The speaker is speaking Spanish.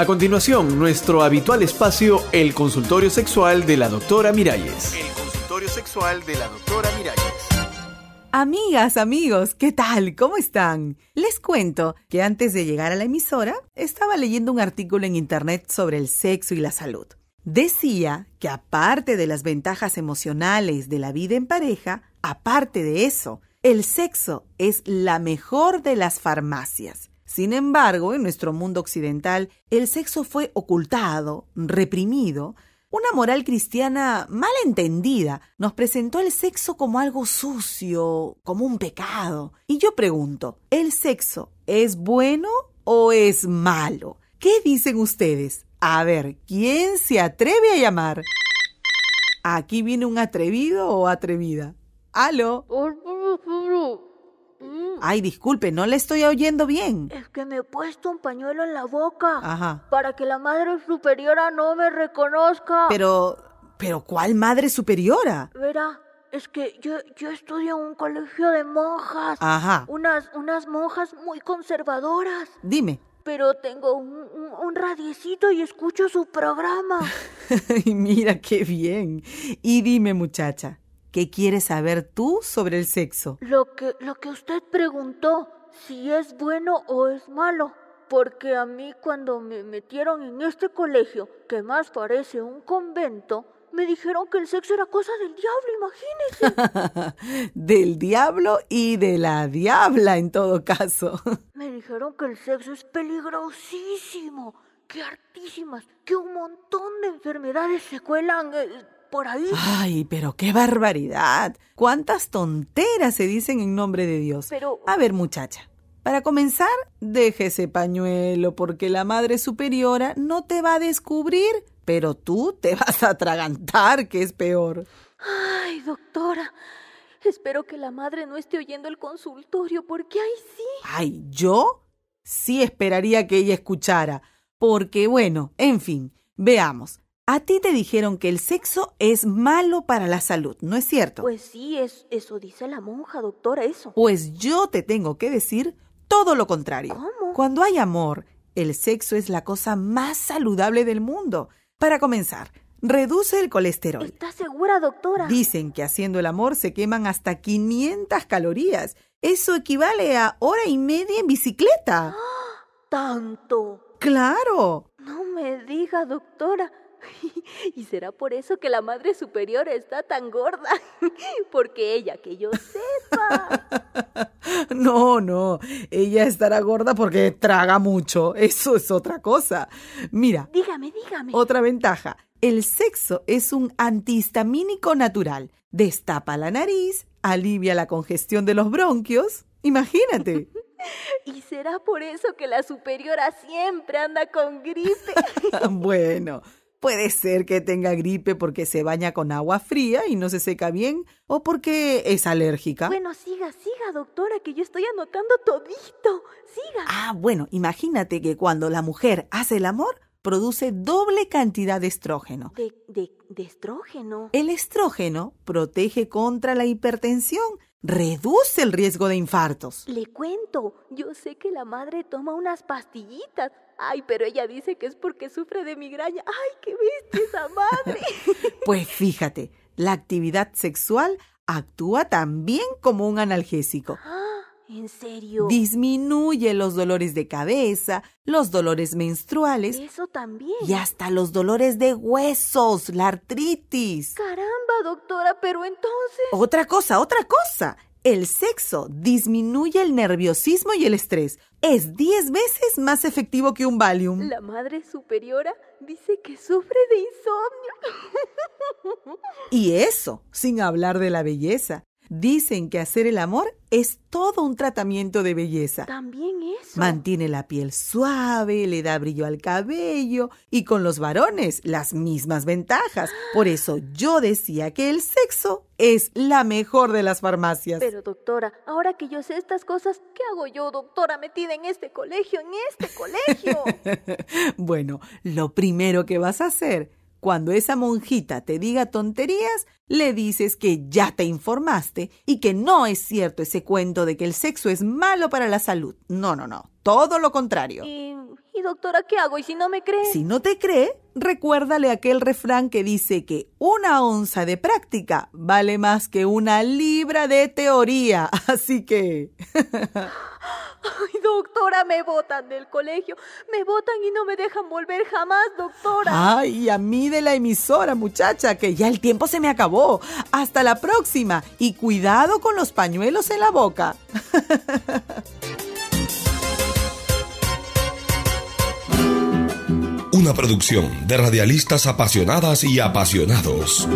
A continuación, nuestro habitual espacio, el consultorio sexual de la doctora Miralles. El consultorio sexual de la doctora Miralles. Amigas, amigos, ¿qué tal? ¿Cómo están? Les cuento que antes de llegar a la emisora estaba leyendo un artículo en internet sobre el sexo y la salud. Decía que aparte de las ventajas emocionales de la vida en pareja, aparte de eso, el sexo es la mejor de las farmacias. Sin embargo, en nuestro mundo occidental, el sexo fue ocultado, reprimido, una moral cristiana mal entendida nos presentó el sexo como algo sucio, como un pecado. Y yo pregunto, ¿el sexo es bueno o es malo? ¿Qué dicen ustedes? A ver, ¿quién se atreve a llamar? Aquí viene un atrevido o atrevida. ¿Aló? Ay, disculpe, no le estoy oyendo bien. Es que me he puesto un pañuelo en la boca. Ajá. Para que la madre superiora no me reconozca. Pero, pero ¿cuál madre superiora? Verá, es que yo, yo estudio en un colegio de monjas. Ajá. Unas, unas monjas muy conservadoras. Dime. Pero tengo un, un, un radiecito y escucho su programa. Ay, mira qué bien. Y dime, muchacha, ¿Qué quieres saber tú sobre el sexo? Lo que, lo que usted preguntó, si es bueno o es malo. Porque a mí cuando me metieron en este colegio, que más parece un convento, me dijeron que el sexo era cosa del diablo, imagínese. del diablo y de la diabla en todo caso. me dijeron que el sexo es peligrosísimo, que hartísimas, que un montón de enfermedades se cuelan. Eh, por ahí. Ay, pero qué barbaridad. Cuántas tonteras se dicen en nombre de Dios. Pero. A ver, muchacha. Para comenzar, deje ese pañuelo porque la Madre Superiora no te va a descubrir, pero tú te vas a atragantar, que es peor. Ay, doctora, espero que la madre no esté oyendo el consultorio porque ahí sí. Ay, yo sí esperaría que ella escuchara, porque bueno, en fin, veamos. A ti te dijeron que el sexo es malo para la salud, ¿no es cierto? Pues sí, es, eso dice la monja, doctora, eso. Pues yo te tengo que decir todo lo contrario. ¿Cómo? Cuando hay amor, el sexo es la cosa más saludable del mundo. Para comenzar, reduce el colesterol. ¿Estás segura, doctora? Dicen que haciendo el amor se queman hasta 500 calorías. Eso equivale a hora y media en bicicleta. ¿Tanto? Claro. No me diga, doctora. Y será por eso que la Madre Superior está tan gorda. Porque ella, que yo sepa. No, no, ella estará gorda porque traga mucho. Eso es otra cosa. Mira. Dígame, dígame. Otra ventaja. El sexo es un antihistamínico natural. Destapa la nariz, alivia la congestión de los bronquios. Imagínate. ¿Y será por eso que la superiora siempre anda con gripe? bueno, Puede ser que tenga gripe porque se baña con agua fría y no se seca bien o porque es alérgica. Bueno, siga, siga, doctora, que yo estoy anotando todito. Siga. Ah, bueno, imagínate que cuando la mujer hace el amor, produce doble cantidad de estrógeno. ¿De, de, de estrógeno? El estrógeno protege contra la hipertensión, reduce el riesgo de infartos. Le cuento, yo sé que la madre toma unas pastillitas. Ay, pero ella dice que es porque sufre de migraña. Ay, qué bestia esa madre. pues fíjate, la actividad sexual actúa también como un analgésico. ¿En serio? Disminuye los dolores de cabeza, los dolores menstruales. Eso también. Y hasta los dolores de huesos, la artritis. Caramba, doctora, pero entonces... Otra cosa, otra cosa. El sexo disminuye el nerviosismo y el estrés. Es 10 veces más efectivo que un Valium. La madre superiora dice que sufre de insomnio. y eso, sin hablar de la belleza. Dicen que hacer el amor es todo un tratamiento de belleza. También eso. Mantiene la piel suave, le da brillo al cabello y con los varones las mismas ventajas. Por eso yo decía que el sexo es la mejor de las farmacias. Pero doctora, ahora que yo sé estas cosas, ¿qué hago yo, doctora, metida en este colegio, en este colegio? bueno, lo primero que vas a hacer cuando esa monjita te diga tonterías, le dices que ya te informaste y que no es cierto ese cuento de que el sexo es malo para la salud. No, no, no. Todo lo contrario. ¿Y, Y doctora, ¿qué hago? ¿Y si no me cree? Si no te cree, recuérdale aquel refrán que dice que una onza de práctica vale más que una libra de teoría. Así que... Ay, doctora, me botan del colegio. Me botan y no me dejan volver jamás, doctora. Ay, a mí de la emisora, muchacha, que ya el tiempo se me acabó. Hasta la próxima. Y cuidado con los pañuelos en la boca. Una producción de radialistas apasionadas y apasionados.